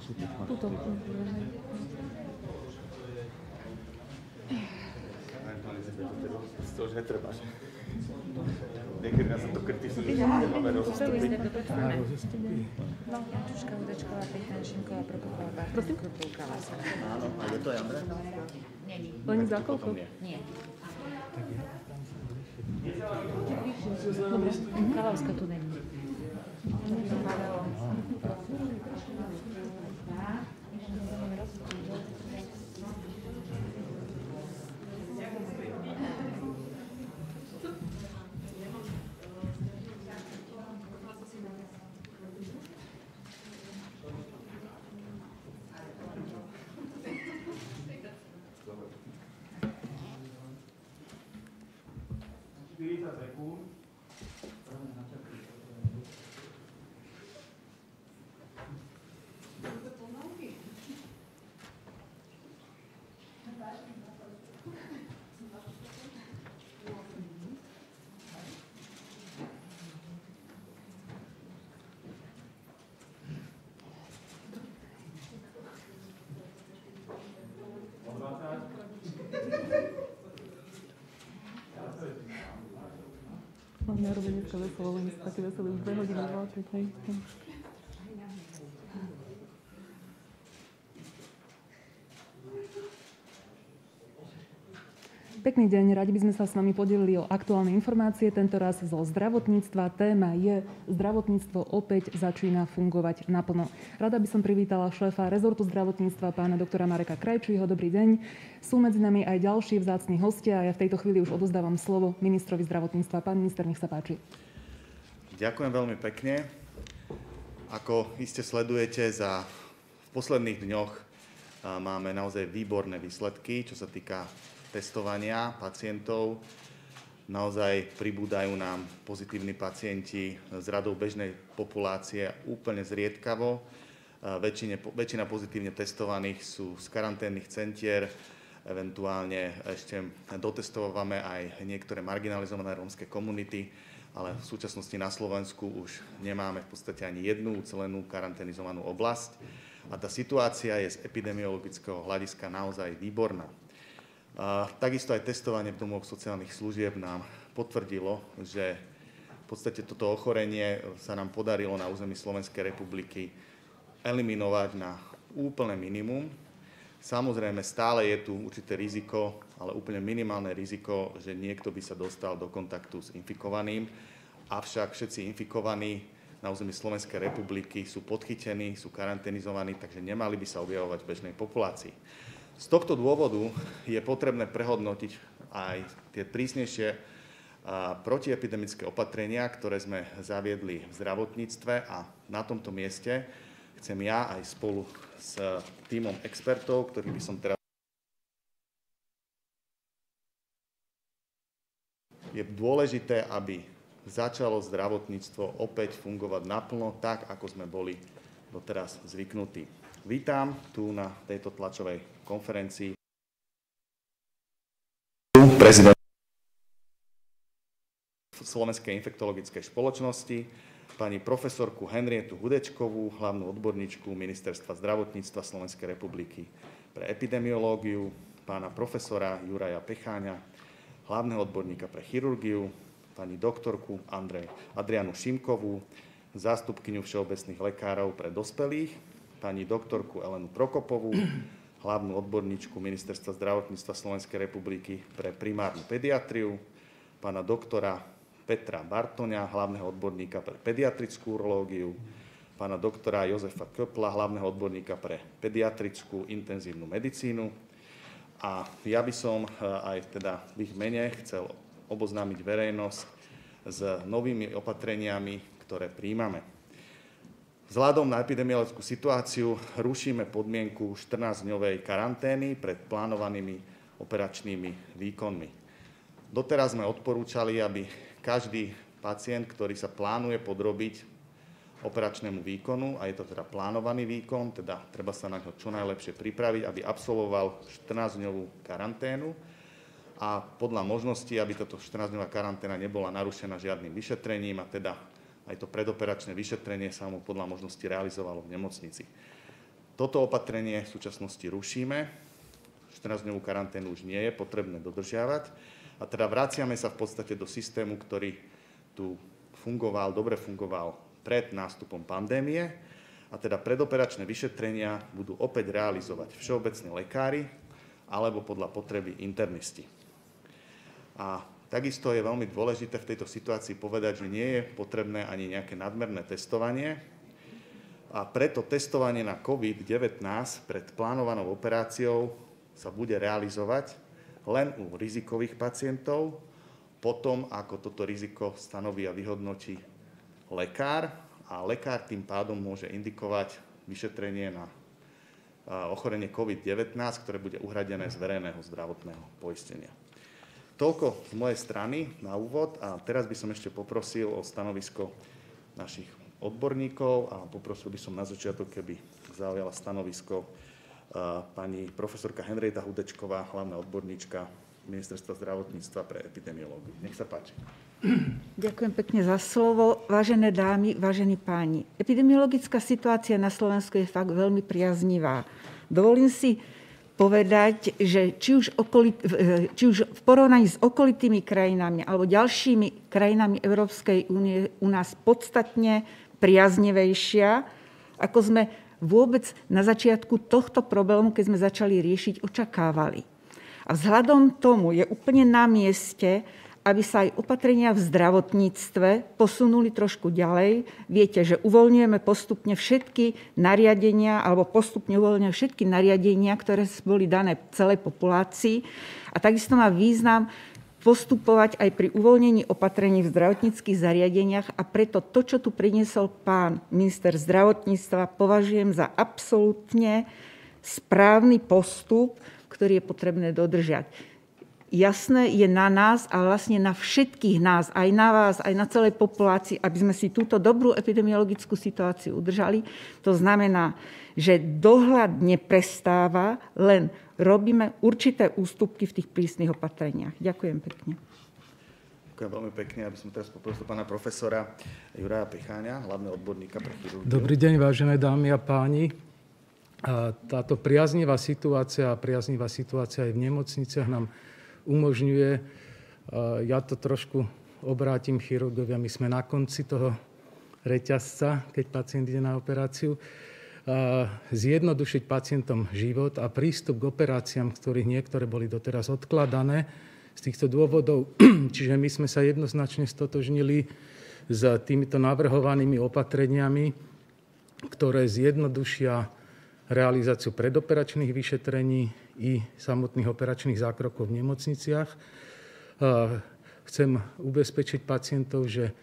sú tu? Tuto. To už netreba, že? Niekedy nás to kritizuje, že nemáme rozostupy. No, Jančuška, Hudečková, Pechán, Šimková, Prokopová, Bárta, Prosím? Krupulka, Láska. Áno, a je to Jandre? Není. Oni za koľko? Nie. Tak ja tam sa. Kalavska tu není. 啊。Mňa robí dneska veselo, také veselé, už dve hodiny vláčiť, hej. Pekný deň, radi by sme sa s vami podelili o aktuálne informácie, tento raz zo zdravotníctva. Téma je zdravotníctvo opäť začína fungovať naplno. Rada by som privítala šéfa rezortu zdravotníctva, pána doktora Mareka Krajčího. Dobrý deň. Sú medzi nami aj ďalší vzácni hostia a ja v tejto chvíli už odozdávam slovo ministrovi zdravotníctva. Pán minister, nech sa páči. Ďakujem veľmi pekne. Ako iste sledujete, za v posledných dňoch máme naozaj výborné výsledky, čo sa týka testovania pacientov. Naozaj pribúdajú nám pozitívni pacienti z radou bežnej populácie úplne zriedkavo. A Väčšine, väčšina pozitívne testovaných sú z karanténnych centier, eventuálne ešte dotestovávame aj niektoré marginalizované rómske komunity, ale v súčasnosti na Slovensku už nemáme v podstate ani jednu ucelenú karanténizovanú oblasť a tá situácia je z epidemiologického hľadiska naozaj výborná. A takisto aj testovanie v domoch sociálnych služieb nám potvrdilo, že v podstate toto ochorenie sa nám podarilo na území Slovenskej republiky eliminovať na úplné minimum. Samozrejme, stále je tu určité riziko, ale úplne minimálne riziko, že niekto by sa dostal do kontaktu s infikovaným, avšak všetci infikovaní na území Slovenskej republiky sú podchytení, sú karanténizovaní, takže nemali by sa objavovať v bežnej populácii. Z tohto dôvodu je potrebné prehodnotiť aj tie prísnejšie protiepidemické opatrenia, ktoré sme zaviedli v zdravotníctve a na tomto mieste chcem ja aj spolu s týmom expertov, ktorých by som teraz je dôležité, aby začalo zdravotníctvo opäť fungovať naplno, tak ako sme boli doteraz zvyknutí. Vítam tu na tejto tlačovej konferencii. Prezident Slovenskej infektologickej spoločnosti, pani profesorku Henrietu Hudečkovú, hlavnú odborníčku Ministerstva zdravotníctva Slovenskej republiky pre epidemiológiu, pána profesora Juraja Pecháňa, hlavného odborníka pre chirurgiu, pani doktorku Andrej, Adrianu Šimkovú, zástupkyňu všeobecných lekárov pre dospelých, pani doktorku Elenu Prokopovú, hlavnú odborníčku Ministerstva zdravotníctva Slovenskej republiky pre primárnu pediatriu, pána doktora Petra Bartoňa, hlavného odborníka pre pediatrickú urológiu, pána doktora Jozefa Köpla, hlavného odborníka pre pediatrickú intenzívnu medicínu. A ja by som eh, aj teda v ich mene chcel oboznámiť verejnosť s novými opatreniami, ktoré príjmame. Vzhľadom na epidemiologickú situáciu rušíme podmienku 14-dňovej karantény pred plánovanými operačnými výkonmi. Doteraz sme odporúčali, aby každý pacient, ktorý sa plánuje podrobiť operačnému výkonu, a je to teda plánovaný výkon, teda treba sa na ňo čo najlepšie pripraviť, aby absolvoval 14-dňovú karanténu a podľa možnosti, aby táto 14-dňová karanténa nebola narušená žiadnym vyšetrením a teda aj to predoperačné vyšetrenie sa mu podľa možnosti realizovalo v nemocnici. Toto opatrenie v súčasnosti rušíme. 14-dňovú karanténu už nie je potrebné dodržiavať. A teda vraciame sa v podstate do systému, ktorý tu fungoval, dobre fungoval pred nástupom pandémie. A teda predoperačné vyšetrenia budú opäť realizovať všeobecní lekári alebo podľa potreby internisti. A takisto je veľmi dôležité v tejto situácii povedať, že nie je potrebné ani nejaké nadmerné testovanie, a preto testovanie na COVID-19 pred plánovanou operáciou sa bude realizovať len u rizikových pacientov, potom ako toto riziko stanoví a vyhodnotí lekár a lekár tým pádom môže indikovať vyšetrenie na ochorenie COVID-19, ktoré bude uhradené z verejného zdravotného poistenia. Toľko z mojej strany na úvod a teraz by som ešte poprosil o stanovisko našich odborníkov a poprosil by som na začiatok, keby zaujala stanovisko pani profesorka Henrieta Hudečková, hlavná odborníčka Ministerstva zdravotníctva pre epidemiológiu. Nech sa páči. Ďakujem pekne za slovo. Vážené dámy, vážení páni. Epidemiologická situácia na Slovensku je fakt veľmi priaznivá. Dovolím si povedať, že či už, okolit, či už v porovnaní s okolitými krajinami alebo ďalšími krajinami Európskej únie u nás podstatne priaznivejšia, ako sme vôbec na začiatku tohto problému, keď sme začali riešiť, očakávali. A vzhľadom tomu je úplne na mieste, aby sa aj opatrenia v zdravotníctve posunuli trošku ďalej. Viete, že uvoľňujeme postupne všetky nariadenia, alebo postupne uvoľňujeme všetky nariadenia, ktoré boli dané celej populácii. A takisto má význam postupovať aj pri uvoľnení opatrení v zdravotníckých zariadeniach a preto to, čo tu priniesol pán minister zdravotníctva, považujem za absolútne správny postup, ktorý je potrebné dodržať. Jasné je na nás a vlastne na všetkých nás, aj na vás, aj na celej populácii, aby sme si túto dobrú epidemiologickú situáciu udržali. To znamená, že dohľad neprestáva, len robíme určité ústupky v tých prísnych opatreniach. Ďakujem pekne. Ďakujem veľmi pekne, aby som teraz poprosil pána profesora Juraja Picháňa, hlavného odborníka pre chirurgiu. Dobrý deň, vážené dámy a páni. Táto priaznivá situácia a priaznivá situácia aj v nemocniciach nám umožňuje, ja to trošku obrátim chirurgovia, my sme na konci toho reťazca, keď pacient ide na operáciu, zjednodušiť pacientom život a prístup k operáciám, ktorých niektoré boli doteraz odkladané z týchto dôvodov. Čiže my sme sa jednoznačne stotožnili s týmito navrhovanými opatreniami, ktoré zjednodušia realizáciu predoperačných vyšetrení i samotných operačných zákrokov v nemocniciach. Chcem ubezpečiť pacientov, že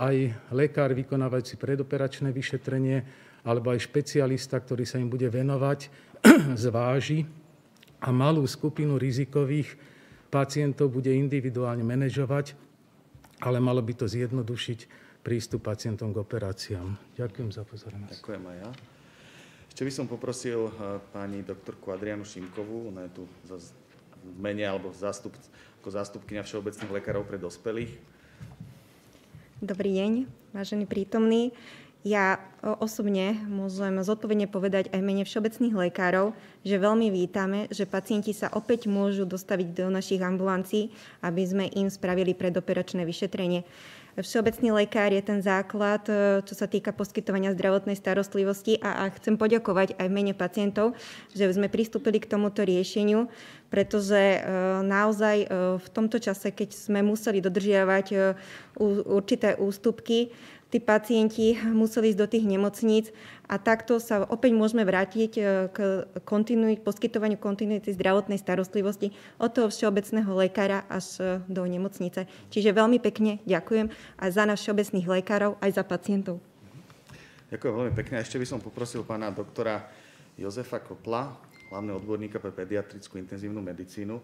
aj lekár vykonávajúci predoperačné vyšetrenie alebo aj špecialista, ktorý sa im bude venovať, zváži a malú skupinu rizikových pacientov bude individuálne manažovať, ale malo by to zjednodušiť prístup pacientom k operáciám. Ďakujem za pozornosť. Ďakujem aj ja. Ešte by som poprosil eh, pani doktorku Adrianu Šimkovú, ona je tu v mene alebo zástup, ako zástupkynia všeobecných lekárov pre dospelých. Dobrý deň, vážení prítomní. Ja osobne môžem zodpovedne povedať aj mene všeobecných lekárov, že veľmi vítame, že pacienti sa opäť môžu dostaviť do našich ambulancií, aby sme im spravili predoperačné vyšetrenie. Všeobecný lekár je ten základ, e, čo sa týka poskytovania zdravotnej starostlivosti a, a chcem poďakovať aj mene pacientov, že sme pristúpili k tomuto riešeniu, pretože e, naozaj e, v tomto čase, keď sme museli dodržiavať určité ústupky, tí pacienti museli ísť do tých nemocníc a takto sa opäť môžeme vrátiť e, k kontinuit, poskytovaniu kontinuity zdravotnej starostlivosti od toho všeobecného lekára až e, do nemocnice. Čiže veľmi pekne ďakujem aj za nás všeobecných lekárov, aj za pacientov. Ďakujem veľmi pekne. Ešte by som poprosil pána doktora Jozefa Kopla, hlavného odborníka pre pediatrickú intenzívnu medicínu, e,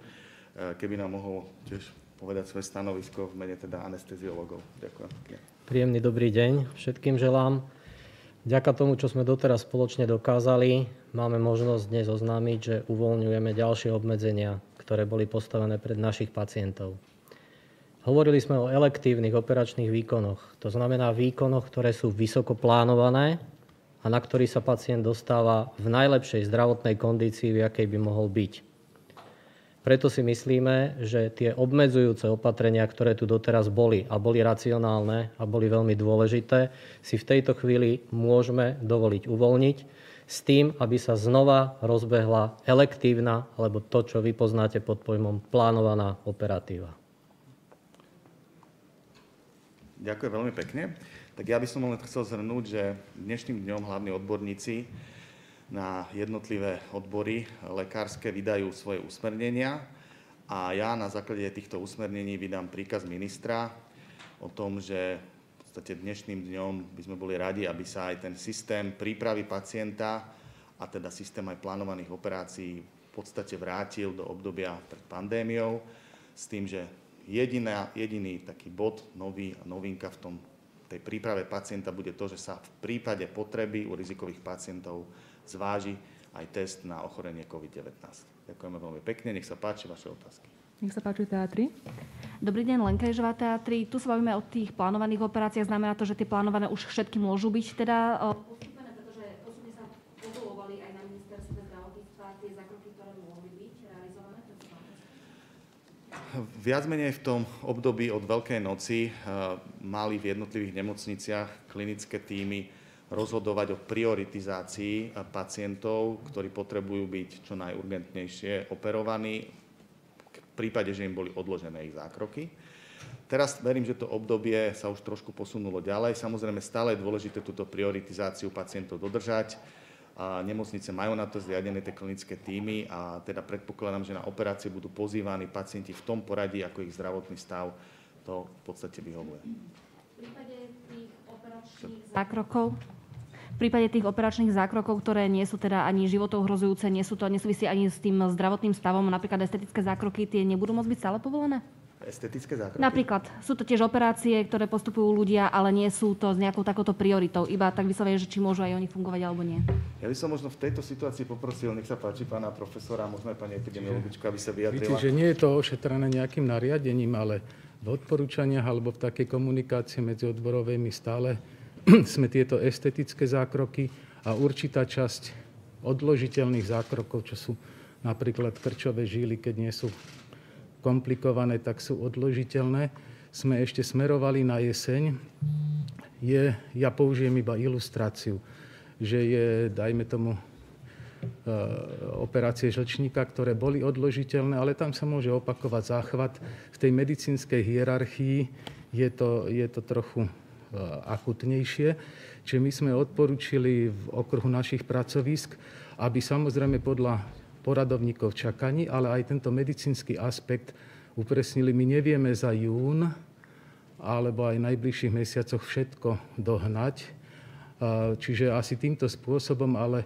keby nám mohol tiež povedať svoje stanovisko v mene teda anesteziologov. Ďakujem. Príjemný dobrý deň všetkým želám. Vďaka tomu, čo sme doteraz spoločne dokázali, máme možnosť dnes oznámiť, že uvoľňujeme ďalšie obmedzenia, ktoré boli postavené pred našich pacientov. Hovorili sme o elektívnych operačných výkonoch. To znamená výkonoch, ktoré sú vysoko plánované a na ktorý sa pacient dostáva v najlepšej zdravotnej kondícii, v akej by mohol byť. Preto si myslíme, že tie obmedzujúce opatrenia, ktoré tu doteraz boli a boli racionálne a boli veľmi dôležité, si v tejto chvíli môžeme dovoliť uvoľniť s tým, aby sa znova rozbehla elektívna, alebo to, čo vy poznáte pod pojmom plánovaná operatíva. Ďakujem veľmi pekne. Tak ja by som len chcel zhrnúť, že dnešným dňom hlavní odborníci na jednotlivé odbory lekárske vydajú svoje usmernenia a ja na základe týchto usmernení vydám príkaz ministra o tom, že v podstate dnešným dňom by sme boli radi, aby sa aj ten systém prípravy pacienta a teda systém aj plánovaných operácií v podstate vrátil do obdobia pred pandémiou s tým, že jediná, jediný taký bod, nový novinka v tom, tej príprave pacienta bude to, že sa v prípade potreby u rizikových pacientov zváži aj test na ochorenie COVID-19. Ďakujeme veľmi pekne, nech sa páči vaše otázky. Nech sa páči teatri. Dobrý deň, Lenka Ježová teatri. Tu sa bavíme o tých plánovaných operáciách. Znamená to, že tie plánované už všetky môžu byť teda postupné, pretože postupne sa povolovali aj na ministerstve zdravotníctva tie zákroky, ktoré mohli byť realizované? Viac menej v tom období od Veľkej noci mali v jednotlivých nemocniciach klinické týmy rozhodovať o prioritizácii pacientov, ktorí potrebujú byť čo najurgentnejšie operovaní, v prípade, že im boli odložené ich zákroky. Teraz verím, že to obdobie sa už trošku posunulo ďalej. Samozrejme, stále je dôležité túto prioritizáciu pacientov dodržať. A nemocnice majú na to zriadené tie klinické týmy a teda predpokladám, že na operácie budú pozývaní pacienti v tom poradí, ako ich zdravotný stav to v podstate vyhovuje. V prípade tých operačných zákrokov v prípade tých operačných zákrokov, ktoré nie sú teda ani životohrozujúce, nie sú to, nesúvisí ani s tým zdravotným stavom, napríklad estetické zákroky, tie nebudú môcť byť stále povolené? Estetické zákroky? Napríklad. Sú to tiež operácie, ktoré postupujú ľudia, ale nie sú to s nejakou takouto prioritou. Iba tak vyslovene, že či môžu aj oni fungovať alebo nie. Ja by som možno v tejto situácii poprosil, nech sa páči pána profesora, možno aj pani epidemiologička, aby sa vyjadrila. Viete, že nie je to ošetrené nejakým nariadením, ale v odporúčaniach alebo v takej komunikácii medzi odborovými stále sme tieto estetické zákroky a určitá časť odložiteľných zákrokov, čo sú napríklad krčové žily, keď nie sú komplikované, tak sú odložiteľné, sme ešte smerovali na jeseň. Je, ja použijem iba ilustráciu, že je, dajme tomu, e, operácie žlčníka, ktoré boli odložiteľné, ale tam sa môže opakovať záchvat. V tej medicínskej hierarchii je to, je to trochu akutnejšie. Čiže my sme odporúčili v okruhu našich pracovisk, aby samozrejme podľa poradovníkov čakaní, ale aj tento medicínsky aspekt upresnili. My nevieme za jún alebo aj v najbližších mesiacoch všetko dohnať. Eh, čiže asi týmto spôsobom, ale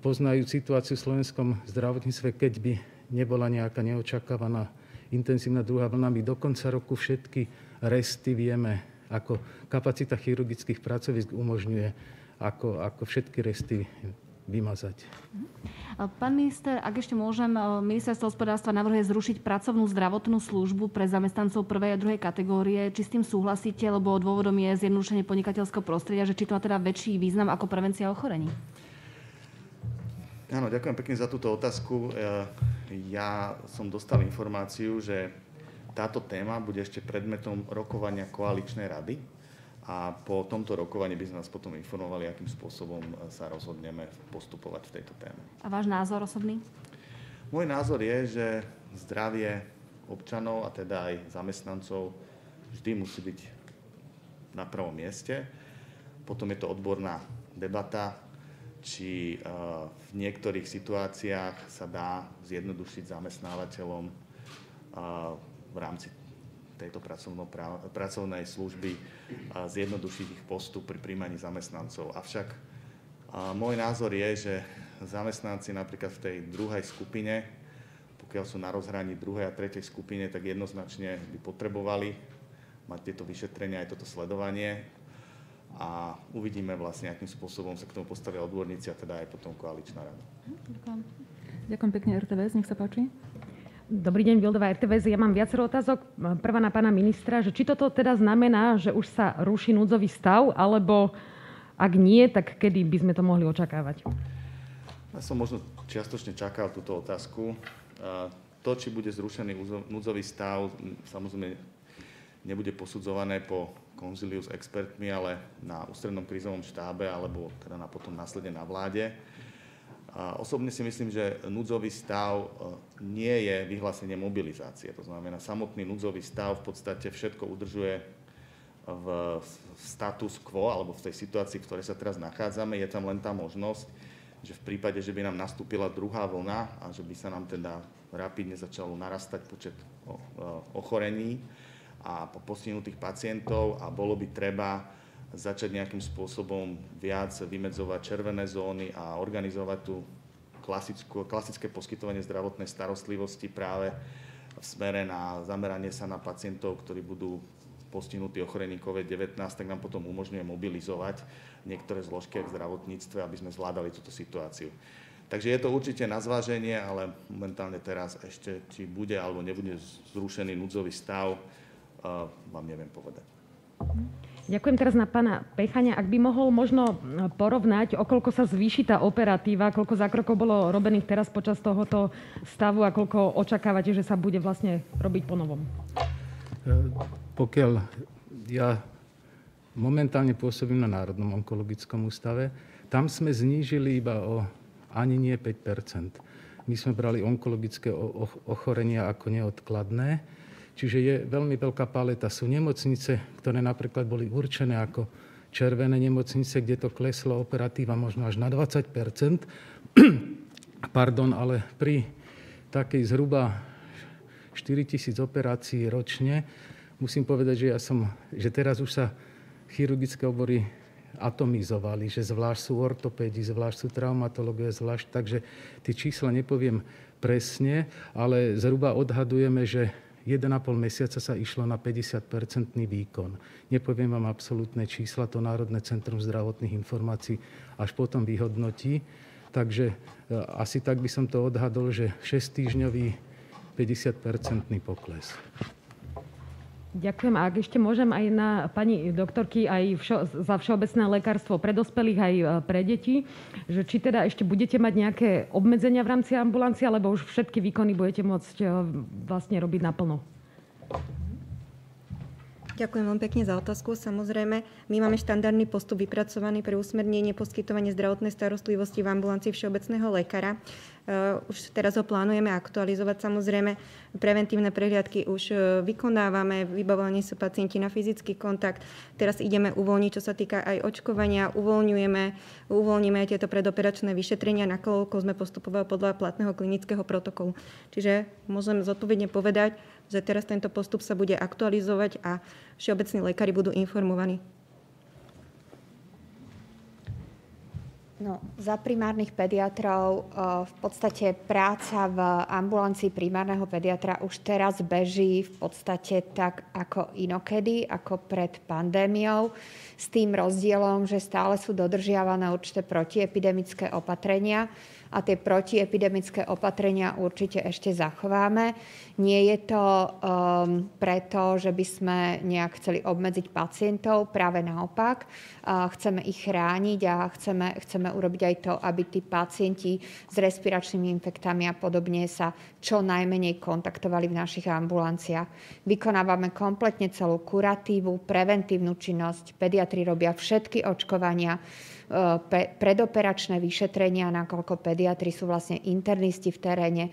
poznajú situáciu v slovenskom zdravotníctve, keď by nebola nejaká neočakávaná intenzívna druhá vlna, my do konca roku všetky resty vieme ako kapacita chirurgických pracovisk umožňuje ako, ako všetky resty vymazať. Pán minister, ak ešte môžem, ministerstvo hospodárstva navrhuje zrušiť pracovnú zdravotnú službu pre zamestnancov prvej a druhej kategórie. Či s tým súhlasíte, lebo dôvodom je zjednodušenie podnikateľského prostredia, že či to má teda väčší význam ako prevencia ochorení? Áno, ďakujem pekne za túto otázku. Ja som dostal informáciu, že táto téma bude ešte predmetom rokovania koaličnej rady a po tomto rokovaní by sme nás potom informovali, akým spôsobom sa rozhodneme postupovať v tejto téme. A váš názor osobný? Môj názor je, že zdravie občanov a teda aj zamestnancov vždy musí byť na prvom mieste. Potom je to odborná debata, či eh, v niektorých situáciách sa dá zjednodušiť zamestnávateľom eh, v rámci tejto pracovnej služby zjednodušiť ich postup pri príjmaní zamestnancov. Avšak môj názor je, že zamestnanci napríklad v tej druhej skupine, pokiaľ sú na rozhraní druhej a tretej skupine, tak jednoznačne by potrebovali mať tieto vyšetrenia aj toto sledovanie a uvidíme vlastne, akým spôsobom sa k tomu postavia odborníci a teda aj potom koaličná rada. Ďakujem. Ďakujem pekne RTVS, nech sa páči. Dobrý deň, Vildová RTVS. Ja mám viacero otázok. Prvá na pána ministra, že či toto teda znamená, že už sa ruší núdzový stav, alebo Ak nie, tak kedy by sme to mohli očakávať? Ja som možno čiastočne čakal túto otázku. To, či bude zrušený núdzový stav, samozrejme nebude posudzované po konzíliu s expertmi, ale na ústrednom krízovom štábe alebo teda na potom následne na vláde. A osobne si myslím, že núdzový stav e, nie je vyhlásenie mobilizácie. To znamená, samotný núdzový stav v podstate všetko udržuje v status quo alebo v tej situácii, v ktorej sa teraz nachádzame. Je tam len tá možnosť, že v prípade, že by nám nastúpila druhá vlna a že by sa nám teda rapidne začalo narastať počet ochorení a postihnutých pacientov a bolo by treba začať nejakým spôsobom viac vymedzovať červené zóny a organizovať tu klasické poskytovanie zdravotnej starostlivosti práve v smere na zameranie sa na pacientov, ktorí budú postihnutí ochorením COVID-19, tak nám potom umožňuje mobilizovať niektoré zložky v zdravotníctve, aby sme zvládali túto situáciu. Takže je to určite na zváženie, ale momentálne teraz ešte, či bude alebo nebude zrušený núdzový stav, vám neviem povedať. Ďakujem teraz na pána Pechania. Ak by mohol možno porovnať, okolko sa zvýši tá operatíva, koľko zákrokov bolo robených teraz počas tohoto stavu a koľko očakávate, že sa bude vlastne robiť po novom? E, pokiaľ ja momentálne pôsobím na Národnom onkologickom ústave, tam sme znížili iba o ani nie 5% My sme brali onkologické ochorenia ako neodkladné, čiže je veľmi veľká paleta. Sú nemocnice, ktoré napríklad boli určené ako červené nemocnice, kde to kleslo operatíva možno až na 20% Pardon, ale pri takej zhruba 4 tisíc operácií ročne, musím povedať, že, ja som, že teraz už sa chirurgické obory atomizovali, že zvlášť sú ortopédi, zvlášť sú traumatológie, zvlášť, takže tie čísla nepoviem presne, ale zhruba odhadujeme, že 1,5 mesiaca sa išlo na 50-percentný výkon. Nepoviem vám absolútne čísla, to Národné centrum zdravotných informácií až potom vyhodnotí. Takže e, asi tak by som to odhadol, že 6-týždňový 50-percentný pokles. Ďakujem. A ak ešte môžem aj na pani doktorky aj všo, za všeobecné lekárstvo pre dospelých aj e, pre deti, že či teda ešte budete mať nejaké obmedzenia v rámci ambulancie, alebo už všetky výkony budete môcť e, vlastne robiť naplno? Ďakujem veľmi pekne za otázku. Samozrejme, my máme štandardný postup vypracovaný pre usmernenie poskytovanie zdravotnej starostlivosti v ambulancii všeobecného lekára. Uh, už teraz ho plánujeme aktualizovať. Samozrejme, preventívne prehliadky už uh, vykonávame, vybavovanie sú pacienti na fyzický kontakt. Teraz ideme uvoľniť, čo sa týka aj očkovania, uvoľňujeme, uvoľníme aj tieto predoperačné vyšetrenia, nakoľko sme postupovali podľa platného klinického protokolu. Čiže môžem zodpovedne povedať, že teraz tento postup sa bude aktualizovať a všeobecní lekári budú informovaní. No, za primárnych pediatrov v podstate práca v ambulancii primárneho pediatra už teraz beží v podstate tak ako inokedy, ako pred pandémiou, s tým rozdielom, že stále sú dodržiavané určité protiepidemické opatrenia a tie protiepidemické opatrenia určite ešte zachováme. Nie je to um, preto, že by sme nejak chceli obmedziť pacientov, práve naopak. Uh, chceme ich chrániť a chceme, chceme urobiť aj to, aby tí pacienti s respiračnými infektami a podobne sa čo najmenej kontaktovali v našich ambulanciách. Vykonávame kompletne celú kuratívu, preventívnu činnosť, pediatri robia všetky očkovania, predoperačné vyšetrenia, nakoľko pediatri sú vlastne internisti v teréne.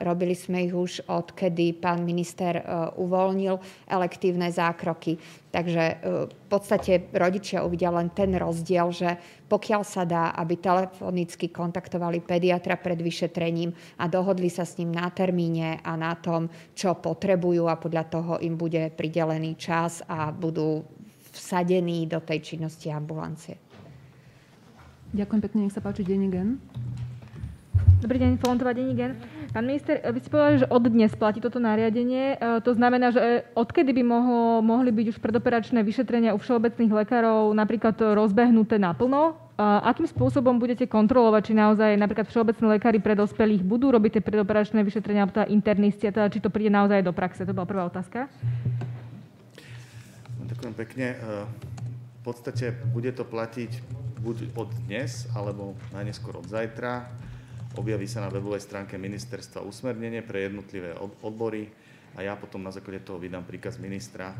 Robili sme ich už odkedy pán minister e, uvoľnil elektívne zákroky. Takže e, v podstate rodičia uvidia len ten rozdiel, že pokiaľ sa dá, aby telefonicky kontaktovali pediatra pred vyšetrením a dohodli sa s ním na termíne a na tom, čo potrebujú a podľa toho im bude pridelený čas a budú vsadení do tej činnosti ambulancie. Ďakujem pekne, nech sa páči, Denigen. Dobrý deň, Fontová Denigen. Pán minister, vy ste povedali, že od dnes platí toto nariadenie. E, to znamená, že odkedy by mohlo, mohli byť už predoperačné vyšetrenia u všeobecných lekárov napríklad rozbehnuté naplno? A akým spôsobom budete kontrolovať, či naozaj napríklad všeobecní lekári pre dospelých budú robiť tie predoperačné vyšetrenia, alebo teda internisti, teda či to príde naozaj do praxe? To bola prvá otázka. Ďakujem pekne. E, v podstate bude to platiť buď od dnes, alebo najneskôr od zajtra. Objaví sa na webovej stránke ministerstva usmernenie pre jednotlivé odbory a ja potom na základe toho vydám príkaz ministra.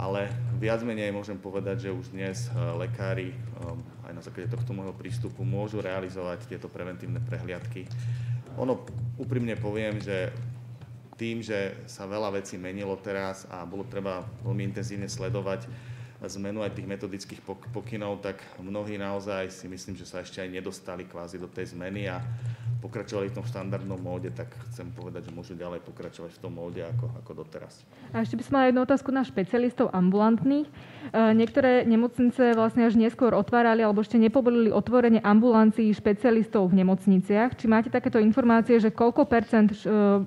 Ale viac menej môžem povedať, že už dnes eh, lekári eh, aj na základe tohto môjho prístupu môžu realizovať tieto preventívne prehliadky. Ono, úprimne poviem, že tým, že sa veľa vecí menilo teraz a bolo treba veľmi intenzívne sledovať zmenu aj tých metodických pokynov, tak mnohí naozaj si myslím, že sa ešte aj nedostali kvázi do tej zmeny a pokračovali v tom štandardnom móde, tak chcem povedať, že môžu ďalej pokračovať v tom móde ako, ako doteraz. A ešte by som mala jednu otázku na špecialistov ambulantných. E, niektoré nemocnice vlastne až neskôr otvárali alebo ešte nepovolili otvorenie ambulancií špecialistov v nemocniciach. Či máte takéto informácie, že koľko percent e,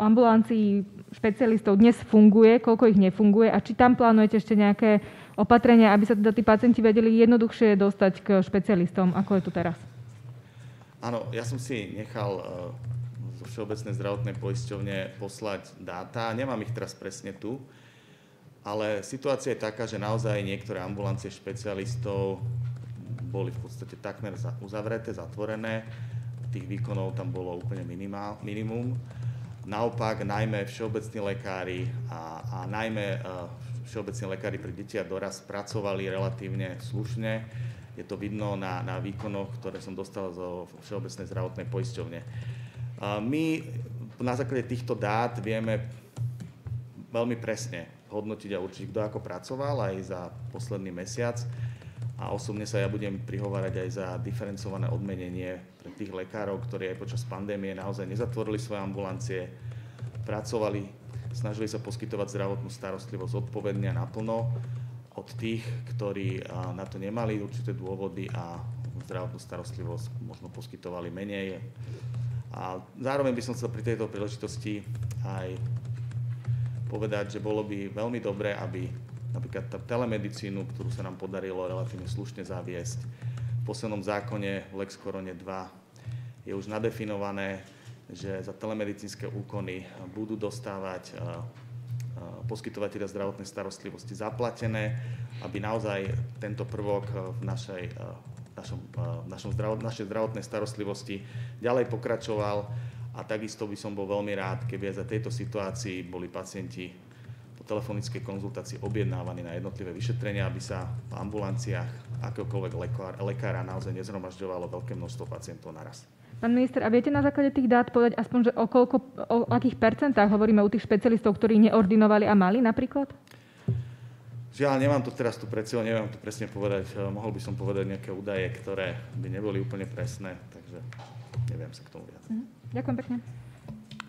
ambulancií špecialistov dnes funguje, koľko ich nefunguje a či tam plánujete ešte nejaké opatrenia, aby sa teda tí pacienti vedeli jednoduchšie dostať k špecialistom, ako je tu teraz? Áno, ja som si nechal uh, zo Všeobecnej zdravotnej poisťovne poslať dáta. Nemám ich teraz presne tu, ale situácia je taká, že naozaj niektoré ambulancie špecialistov boli v podstate takmer uzavreté, zatvorené. Tých výkonov tam bolo úplne minimál, minimum. Naopak, najmä všeobecní lekári a, a najmä všeobecní lekári pre deti a doraz pracovali relatívne slušne. Je to vidno na, na výkonoch, ktoré som dostal zo Všeobecnej zdravotnej poisťovne. My na základe týchto dát vieme veľmi presne hodnotiť a určiť, kto ako pracoval aj za posledný mesiac. A osobne sa ja budem prihovárať aj za diferencované odmenenie pre tých lekárov, ktorí aj počas pandémie naozaj nezatvorili svoje ambulancie, pracovali snažili sa poskytovať zdravotnú starostlivosť zodpovedne a naplno od tých, ktorí na to nemali určité dôvody a zdravotnú starostlivosť možno poskytovali menej. A zároveň by som chcel pri tejto príležitosti aj povedať, že bolo by veľmi dobré, aby napríklad tá telemedicínu, ktorú sa nám podarilo relatívne slušne zaviesť, v poslednom zákone Lex Korone 2 je už nadefinované, že za telemedicínske úkony budú dostávať poskytovateľia zdravotnej starostlivosti zaplatené, aby naozaj tento prvok v našej, našom, našom zdravot, našej zdravotnej starostlivosti ďalej pokračoval a takisto by som bol veľmi rád, keby aj za tejto situácii boli pacienti po telefonickej konzultácii objednávaní na jednotlivé vyšetrenia, aby sa v ambulanciách akéhokoľvek lekára naozaj nezhromažďovalo veľké množstvo pacientov naraz. Pán minister, a viete na základe tých dát povedať aspoň, že o, koľko, o akých percentách hovoríme u tých špecialistov, ktorí neordinovali a mali napríklad? Žiaľ, nemám to teraz tu pred sebou, neviem to presne povedať. Eh, mohol by som povedať nejaké údaje, ktoré by neboli úplne presné, takže neviem sa k tomu viac. Mhm. Ďakujem pekne.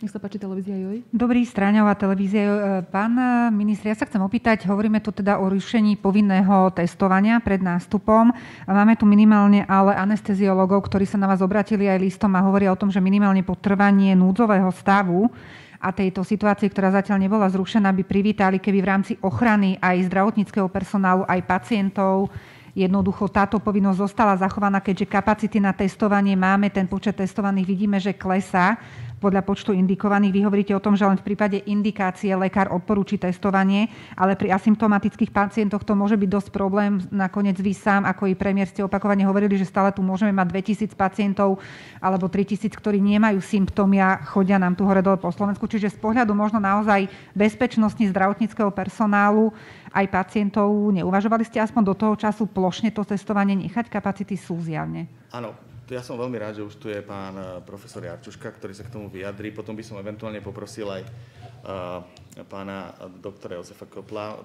Nech sa páči televízia Joj. Dobrý, Stráňová televízia. E, pán minister, ja sa chcem opýtať, hovoríme tu teda o rušení povinného testovania pred nástupom. Máme tu minimálne ale anesteziologov, ktorí sa na vás obratili aj listom a hovoria o tom, že minimálne potrvanie núdzového stavu a tejto situácie, ktorá zatiaľ nebola zrušená, by privítali, keby v rámci ochrany aj zdravotníckého personálu, aj pacientov Jednoducho táto povinnosť zostala zachovaná, keďže kapacity na testovanie máme, ten počet testovaných vidíme, že klesá podľa počtu indikovaných. Vy hovoríte o tom, že len v prípade indikácie lekár odporúči testovanie, ale pri asymptomatických pacientoch to môže byť dosť problém. Nakoniec vy sám, ako i premiér ste opakovane hovorili, že stále tu môžeme mať 2000 pacientov alebo 3000, ktorí nemajú symptómy a chodia nám tu hore dole po Slovensku. Čiže z pohľadu možno naozaj bezpečnosti zdravotníckého personálu aj pacientov, neuvažovali ste aspoň do toho času plošne to testovanie nechať? Kapacity sú zjavne. Áno, ja som veľmi rád, že už tu je pán eh, profesor Jarčuška, ktorý sa k tomu vyjadrí. Potom by som eventuálne poprosil aj uh, pána doktora Josefa Kopla,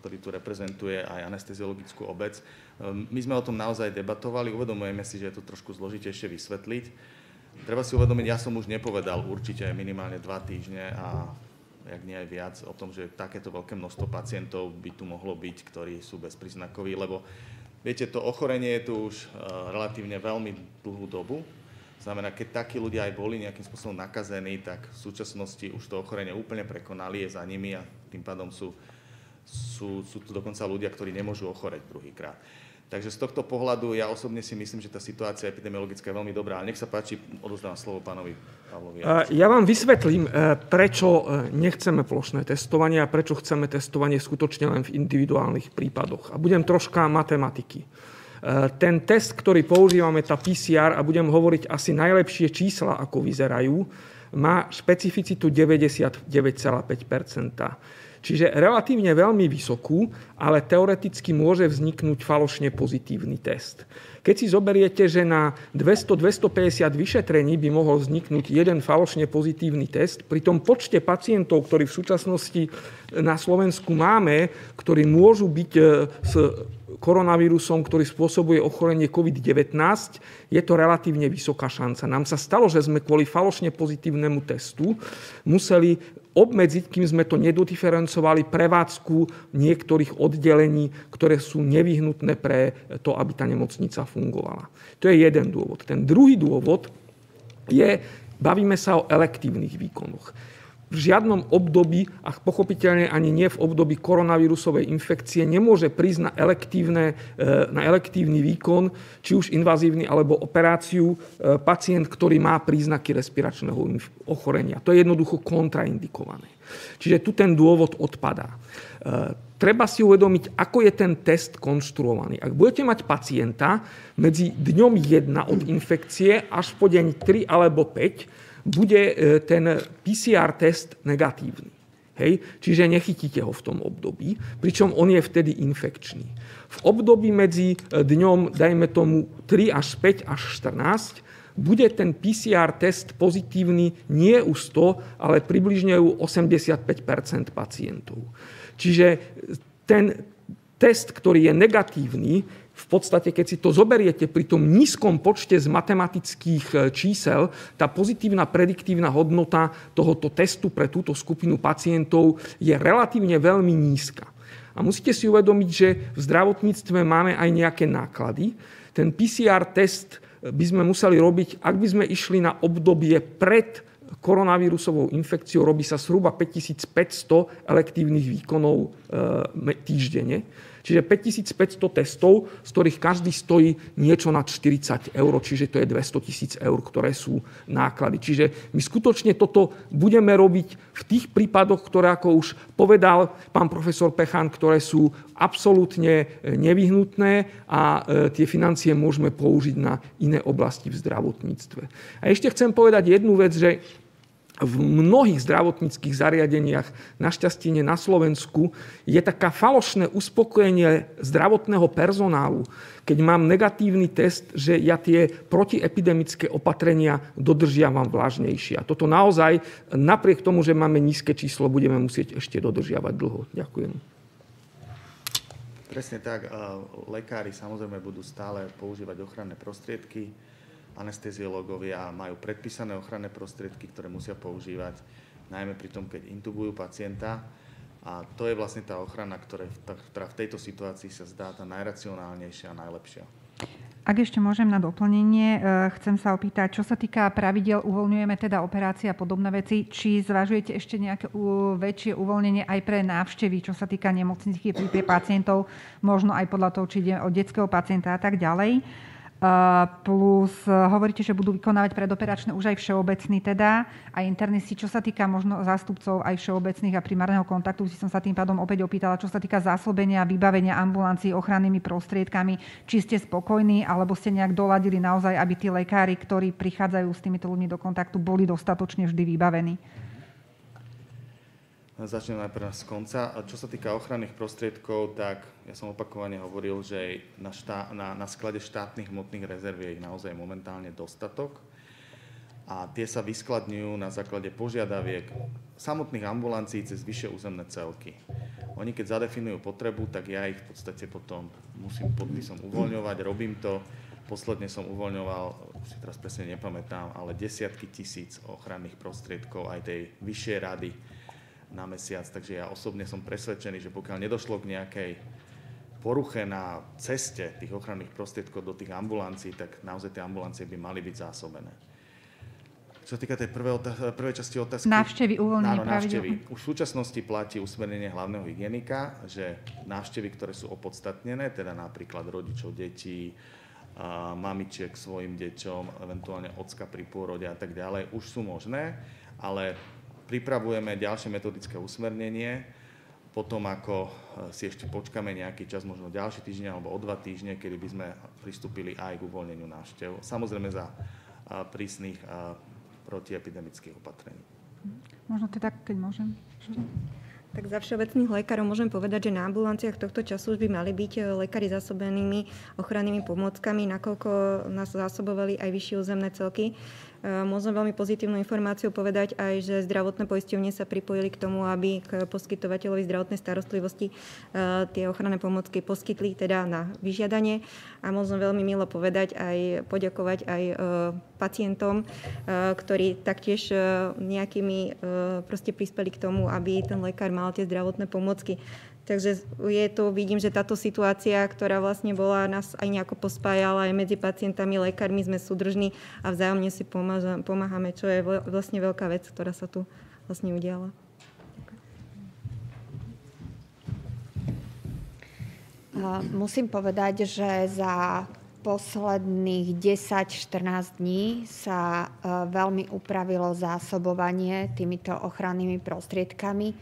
ktorý tu reprezentuje aj anesteziologickú obec. My sme o tom naozaj debatovali, uvedomujeme si, že je to trošku zložitejšie vysvetliť. Treba si uvedomiť, ja som už nepovedal určite minimálne dva týždne a jak nie aj viac, o tom, že takéto veľké množstvo pacientov by tu mohlo byť, ktorí sú bezpríznakoví, lebo Viete, to ochorenie je tu už eh, relatívne veľmi dlhú dobu. Znamená, keď takí ľudia aj boli nejakým spôsobom nakazení, tak v súčasnosti už to ochorenie úplne prekonali, je za nimi a tým pádom sú, sú, sú tu dokonca ľudia, ktorí nemôžu ochoreť druhýkrát. Takže z tohto pohľadu ja osobne si myslím, že tá situácia epidemiologická je veľmi dobrá. nech sa páči, odozdávam slovo pánovi Pavlovi. Ja vám vysvetlím, e, prečo e, nechceme plošné testovanie a prečo chceme testovanie skutočne len v individuálnych prípadoch. A budem troška matematiky. E, ten test, ktorý používame, tá PCR, a budem hovoriť asi najlepšie čísla, ako vyzerajú, má špecificitu 99,5 Čiže relatívne veľmi vysokú, ale teoreticky môže vzniknúť falošne pozitívny test. Keď si zoberiete, že na 200-250 vyšetrení by mohol vzniknúť jeden falošne pozitívny test, pri tom počte pacientov, ktorí v súčasnosti na Slovensku máme, ktorí môžu byť e, s koronavírusom, ktorý spôsobuje ochorenie COVID-19, je to relatívne vysoká šanca. Nám sa stalo, že sme kvôli falošne pozitívnemu testu museli obmedziť, kým sme to nedodiferencovali, prevádzku niektorých oddelení, ktoré sú nevyhnutné pre to, aby tá nemocnica fungovala. To je jeden dôvod. Ten druhý dôvod je, bavíme sa o elektívnych výkonoch v žiadnom období, a pochopiteľne ani nie v období koronavírusovej infekcie, nemôže prísť na, elektívne, na elektívny výkon, či už invazívny alebo operáciu, e, pacient, ktorý má príznaky respiračného ochorenia. To je jednoducho kontraindikované. Čiže tu ten dôvod odpadá. E, treba si uvedomiť, ako je ten test konštruovaný. Ak budete mať pacienta medzi dňom 1 od infekcie až po deň 3 alebo 5, bude e, ten PCR test negatívny. Hej? Čiže nechytíte ho v tom období, pričom on je vtedy infekčný. V období medzi e, dňom, dajme tomu 3 až 5 až 14, bude ten PCR test pozitívny nie u 100, ale približne u 85% pacientov. Čiže ten test, ktorý je negatívny, v podstate, keď si to zoberiete pri tom nízkom počte z matematických e, čísel, tá pozitívna prediktívna hodnota tohoto testu pre túto skupinu pacientov je relatívne veľmi nízka. A musíte si uvedomiť, že v zdravotníctve máme aj nejaké náklady. Ten PCR test by sme museli robiť, ak by sme išli na obdobie pred koronavírusovou infekciou, robí sa zhruba 5500 elektívnych výkonov e, týždenne. Čiže 5500 testov, z ktorých každý stojí niečo nad 40 eur, čiže to je 200 tisíc eur, ktoré sú náklady. Čiže my skutočne toto budeme robiť v tých prípadoch, ktoré, ako už povedal pán profesor Pechan, ktoré sú absolútne e, nevyhnutné a e, tie financie môžeme použiť na iné oblasti v zdravotníctve. A ešte chcem povedať jednu vec, že v mnohých zdravotníckých zariadeniach, našťastie na Slovensku, je taká falošné uspokojenie zdravotného personálu, keď mám negatívny test, že ja tie protiepidemické opatrenia dodržiavam vlažnejšie. A toto naozaj, napriek tomu, že máme nízke číslo, budeme musieť ešte dodržiavať dlho. Ďakujem. Presne tak. Lekári samozrejme budú stále používať ochranné prostriedky anesteziológovia majú predpísané ochranné prostriedky, ktoré musia používať, najmä pri tom, keď intubujú pacienta. A to je vlastne tá ochrana, ktorá v tejto situácii sa zdá tá najracionálnejšia a najlepšia. Ak ešte môžem na doplnenie, e, chcem sa opýtať, čo sa týka pravidel, uvoľňujeme teda operácie a podobné veci, či zvažujete ešte nejaké väčšie uvoľnenie aj pre návštevy, čo sa týka nemocnických pri pacientov, možno aj podľa toho, či ide o detského pacienta a tak ďalej. Plus e, hovoríte, že budú vykonávať predoperačné už aj všeobecný teda, aj internisti. Čo sa týka možno zástupcov aj všeobecných a primárneho kontaktu, si som sa tým pádom opäť opýtala, čo sa týka zásobenia, vybavenia ambulancií ochrannými prostriedkami, či ste spokojní, alebo ste nejak doladili naozaj, aby tí lekári, ktorí prichádzajú s týmito ľuďmi do kontaktu, boli dostatočne vždy vybavení. Začnem najprv z konca. Čo sa týka ochranných prostriedkov, tak ja som opakovane hovoril, že na, štá, na, na sklade štátnych hmotných rezerv je ich naozaj momentálne dostatok. A tie sa vyskladňujú na základe požiadaviek samotných ambulancií cez vyššie územné celky. Oni keď zadefinujú potrebu, tak ja ich v podstate potom musím podpisom uvoľňovať, robím to. Posledne som uvoľňoval, si teraz presne nepamätám, ale desiatky tisíc ochranných prostriedkov aj tej vyššej rady na mesiac. Takže ja osobne som presvedčený, že pokiaľ nedošlo k nejakej poruche na ceste tých ochranných prostriedkov do tých ambulancií, tak naozaj tie ambulancie by mali byť zásobené. Čo sa týka tej prvej, prvej časti otázky... Návštevy, uvoľnenie Áno, návštevy. Už v súčasnosti platí usmernenie hlavného hygienika, že návštevy, ktoré sú opodstatnené, teda napríklad rodičov detí, mamičiek svojim deťom, eventuálne ocka pri pôrode a tak ďalej, už sú možné, ale pripravujeme ďalšie metodické usmernenie, potom ako e, si ešte počkáme nejaký čas, možno ďalší týždeň alebo o dva týždne, kedy by sme pristúpili aj k uvoľneniu návštev. Samozrejme za prísnych protiepidemických opatrení. Možno teda, keď môžem ešte. Tak za všeobecných lekárov môžem povedať, že na ambulanciách tohto času už by mali byť e, lekári zásobenými ochrannými pomôckami, nakoľko nás zásobovali aj vyššie územné celky. Môžem veľmi pozitívnu informáciu povedať aj, že zdravotné poisťovne sa pripojili k tomu, aby k poskytovateľovi zdravotnej starostlivosti e, tie ochranné pomocky poskytli teda na vyžiadanie. A môžem veľmi milo povedať aj poďakovať aj e, pacientom, ktorí taktiež nejakými proste prispeli k tomu, aby ten lekár mal tie zdravotné pomocky. Takže je to, vidím, že táto situácia, ktorá vlastne bola, nás aj nejako pospájala aj medzi pacientami, lekármi, sme súdržní a vzájomne si pomáhame, čo je vlastne veľká vec, ktorá sa tu vlastne udiala. Musím povedať, že za posledných 10-14 dní sa e, veľmi upravilo zásobovanie týmito ochrannými prostriedkami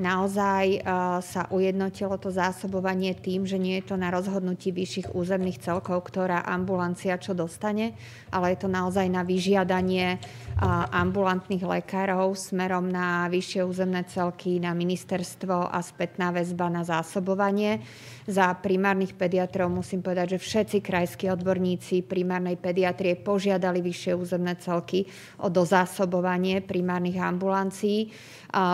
naozaj e, sa ujednotilo to zásobovanie tým, že nie je to na rozhodnutí vyšších územných celkov, ktorá ambulancia čo dostane, ale je to naozaj na vyžiadanie ambulantných lekárov smerom na vyššie územné celky, na ministerstvo a spätná väzba na zásobovanie. Za primárnych pediatrov musím povedať, že všetci krajskí odborníci primárnej pediatrie požiadali vyššie územné celky o dozásobovanie primárnych ambulancií.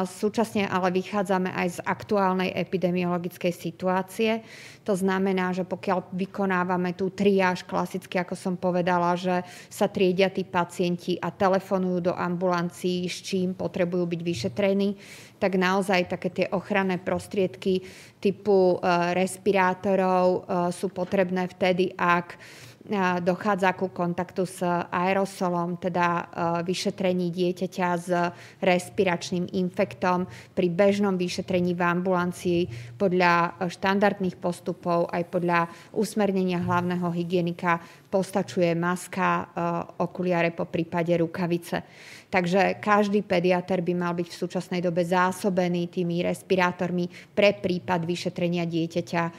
Súčasne ale vychádzame aj z aktuálnej epidemiologickej situácie. To znamená, že pokiaľ vykonávame tú triáž klasicky, ako som povedala, že sa triedia tí pacienti a telefonujú do ambulancií, s čím potrebujú byť vyšetrení, tak naozaj také tie ochranné prostriedky typu e, respirátorov e, sú potrebné vtedy, ak dochádza ku kontaktu s aerosolom, teda e, vyšetrení dieťaťa s respiračným infektom. Pri bežnom vyšetrení v ambulancii podľa štandardných postupov aj podľa usmernenia hlavného hygienika postačuje maska, e, okuliare po prípade rukavice. Takže každý pediater by mal byť v súčasnej dobe zásobený tými respirátormi pre prípad vyšetrenia dieťaťa eh,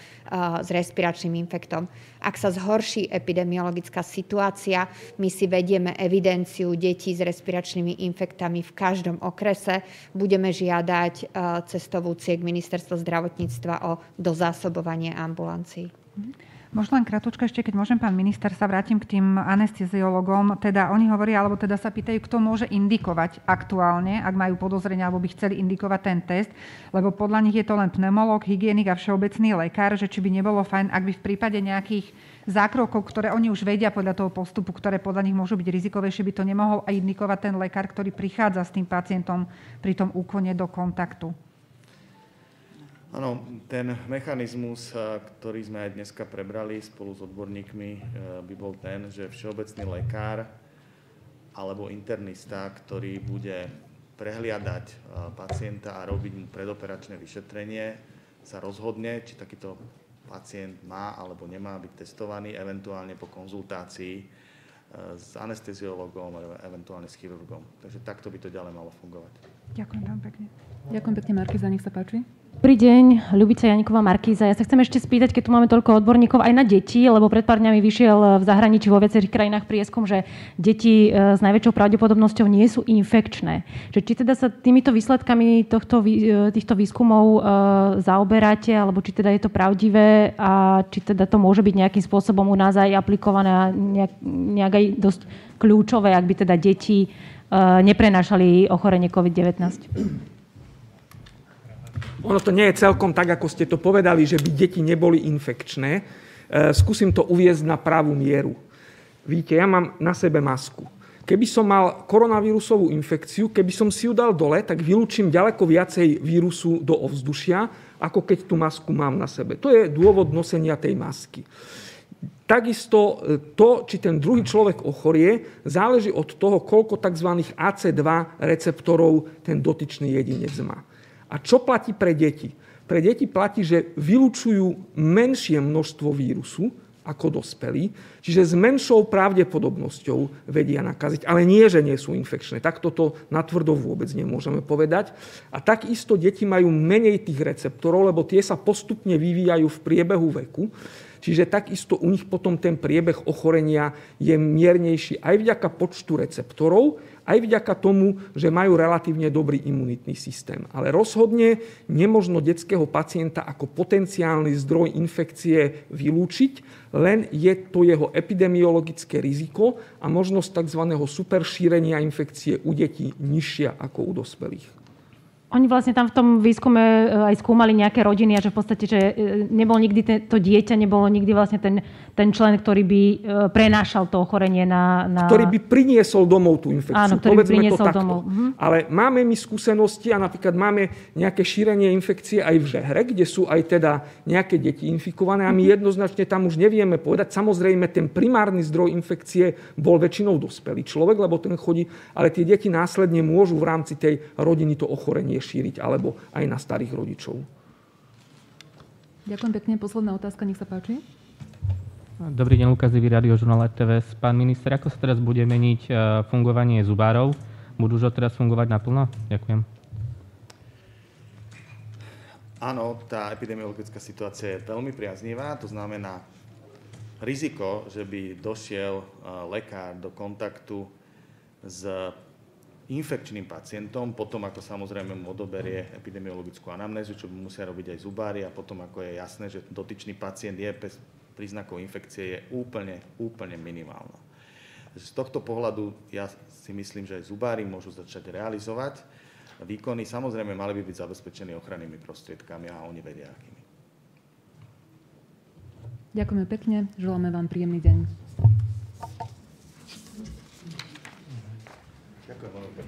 s respiračným infektom. Ak sa zhorší epidemiologická situácia, my si vedieme evidenciu detí s respiračnými infektami v každom okrese. Budeme žiadať eh, cestovú ciek Ministerstva zdravotníctva o dozásobovanie ambulancií. Možno len kratučko ešte, keď môžem, pán minister, sa vrátim k tým anesteziologom. Teda oni hovoria, alebo teda sa pýtajú, kto môže indikovať aktuálne, ak majú podozrenia, alebo by chceli indikovať ten test, lebo podľa nich je to len pneumolog, hygienik a všeobecný lekár, že či by nebolo fajn, ak by v prípade nejakých zákrokov, ktoré oni už vedia podľa toho postupu, ktoré podľa nich môžu byť rizikovejšie, by to nemohol aj indikovať ten lekár, ktorý prichádza s tým pacientom pri tom úkone do kontaktu. Áno, ten mechanizmus, eh, ktorý sme aj dneska prebrali spolu s odborníkmi, eh, by bol ten, že všeobecný lekár alebo internista, ktorý bude prehliadať eh, pacienta a robiť mu predoperačné vyšetrenie, sa rozhodne, či takýto pacient má alebo nemá byť testovaný, eventuálne po konzultácii s anesteziologom, eventuálne s chirurgom. Takže takto by to ďalej malo fungovať. Ďakujem veľmi pekne. Ďakujem pekne, Markiza, nech sa páči. Dobrý deň, Ľubica Janíková Markíza. Ja sa chcem ešte spýtať, keď tu máme toľko odborníkov aj na deti, lebo pred pár dňami vyšiel v zahraničí vo viacerých krajinách prieskum, že deti e, s najväčšou pravdepodobnosťou nie sú infekčné. Že či teda sa týmito výsledkami tohto, e, týchto výskumov e, zaoberáte, alebo či teda je to pravdivé a či teda to môže byť nejakým spôsobom u nás aj aplikované a nejak, nejak aj dosť kľúčové, ak by teda deti neprenášali ochorenie COVID-19. Ono to nie je celkom tak, ako ste to povedali, že by deti neboli infekčné. E, skúsim to uviezť na pravú mieru. Víte, ja mám na sebe masku. Keby som mal koronavírusovú infekciu, keby som si ju dal dole, tak vylúčim ďaleko viacej vírusu do ovzdušia, ako keď tú masku mám na sebe. To je dôvod nosenia tej masky. takisto e, to, či ten druhý človek ochorie, záleží od toho, koľko tzv. AC2 receptorov ten dotyčný jedinec má. A čo platí pre deti? Pre deti platí, že vylučujú menšie množstvo vírusu, ako dospelí, čiže s menšou pravdepodobnosťou vedia nakaziť. Ale nie, že nie sú infekčné. Tak toto natvrdo vôbec nemôžeme povedať. A takisto deti majú menej tých receptorov, lebo tie sa postupne vyvíjajú v priebehu veku. Čiže takisto u nich potom ten priebeh ochorenia je miernejší aj vďaka počtu receptorov, aj vďaka tomu, že majú relatívne dobrý imunitný systém. Ale rozhodne nemožno detského pacienta ako potenciálny zdroj infekcie vylúčiť, len je to jeho epidemiologické riziko a možnosť tzv. superšírenia infekcie u detí nižšia ako u dospelých. Oni vlastne tam v tom výskume e, aj skúmali nejaké rodiny a že v podstate, že e, nebol nikdy to dieťa, nebolo nikdy vlastne ten, ten člen, ktorý by e, prenášal to ochorenie na, na... Ktorý by priniesol domov tú infekciu. Áno, ktorý by priniesol domov. Mhm. Ale máme my skúsenosti a napríklad máme nejaké šírenie infekcie aj v žehre, kde sú aj teda nejaké deti infikované a my mhm. jednoznačne tam už nevieme povedať. Samozrejme, ten primárny zdroj infekcie bol väčšinou dospelý človek, lebo ten chodí, ale tie deti následne môžu v rámci tej rodiny to ochorenie šíriť, alebo aj na starých rodičov. Ďakujem pekne. Posledná otázka, nech sa páči. Dobrý deň, Lukas Zivý, žurnál RTVS. Pán minister, ako sa teraz bude meniť e, fungovanie zubárov? Budú už teraz fungovať naplno? Ďakujem. Áno, tá epidemiologická situácia je veľmi priaznivá. To znamená, riziko, že by došiel e, lekár do kontaktu s infekčným pacientom, potom ako samozrejme mu odoberie epidemiologickú anamnézu, čo musia robiť aj zubári a potom ako je jasné, že dotyčný pacient je bez príznakov infekcie, je úplne, úplne minimálna. Z tohto pohľadu ja si myslím, že aj zubári môžu začať realizovať výkony. Samozrejme, mali by byť zabezpečení ochrannými prostriedkami a oni vedia akými. Ďakujeme pekne, želáme vám príjemný deň. Gracias.